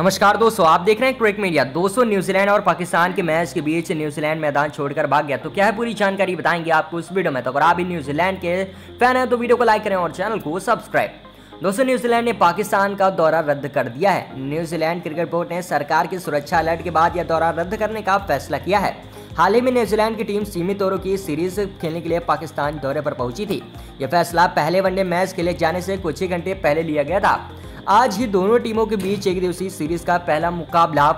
नमस्कार दोस्तों, आप देख रहे हैं क्रिक मीडिया दोस्तों, न्यूजीलैंड और पाकिस्तान के मैच के बीच न्यूजीलैंड मैदान छोड़कर भाग गया। तो क्या है पूरी जानकारी बताएँगे आपको इस वीडियो में। तो अगर आप भी न्यूजीलैंड के फ़ैन हैं तो वीडियो को लाइक करें और चैनल को सब्सक्राइब। दोस्तों, न्यूजीलैंड ने पाकिस्तान का दौरा रद्द कर दिया है। न्यूजीलैंड क्रिकेट बोर्ड ने सरकार की सुरक्षा अलर्ट के बाद यह दौरा रद्द करने का फैसला किया है। हाल ही में न्यूजीलैंड की टीम सीमित ओवरों की सीरीज़ खेलने के लिए पाकिस्तान दौरे पर पहुँची थी। यह फैसला पहले वनडे मैच खेले जाने से कुछ ही घंटे पहले लिया गया था। आज ही दोनों टीमों के बीच एक दिवसीय सीरीज़ का पहला मुकाबला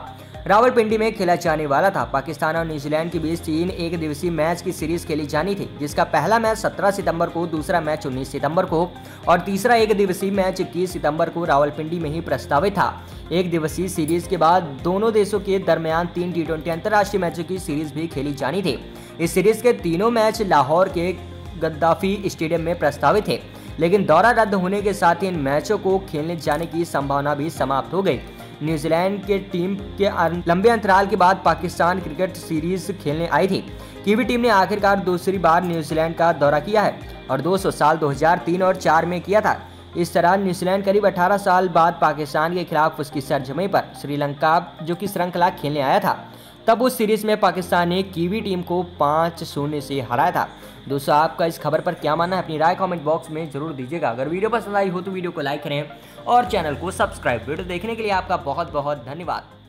रावलपिंडी में खेला जाने वाला था। पाकिस्तान और न्यूजीलैंड के बीच तीन एक दिवसीय मैच की सीरीज़ खेली जानी थी, जिसका पहला मैच 17 सितंबर को, दूसरा मैच 19 सितंबर को और तीसरा एक दिवसीय मैच 21 सितंबर को रावलपिंडी में ही प्रस्तावित था। एक दिवसीय सीरीज़ के बाद दोनों देशों के दरमियान तीन टी ट्वेंटी अंतर्राष्ट्रीय मैचों की सीरीज़ भी खेली जानी थी। इस सीरीज़ के तीनों मैच लाहौर के गद्दाफी स्टेडियम में प्रस्तावित थे। लेकिन दौरा रद्द होने के साथ ही इन मैचों को खेलने जाने की संभावना भी समाप्त हो गई। न्यूजीलैंड के टीम के लंबे अंतराल के बाद पाकिस्तान क्रिकेट सीरीज़ खेलने आई थी। कीवी टीम ने आखिरकार दूसरी बार न्यूजीलैंड का दौरा किया है और 200 साल 2003 और 4 में किया था। इस तरह न्यूजीलैंड करीब 18 साल बाद पाकिस्तान के खिलाफ उसकी सरजमी पर श्रीलंका, जो कि श्रृंखला खेलने आया था तब उस सीरीज़ में पाकिस्तान ने कीवी टीम को पाँच शून्य से हराया था। दोस्तों, आपका इस खबर पर क्या मानना है, अपनी राय कमेंट बॉक्स में ज़रूर दीजिएगा। अगर वीडियो पसंद आई हो तो वीडियो को लाइक करें और चैनल को सब्सक्राइब वीडियो देखने के लिए आपका बहुत बहुत धन्यवाद।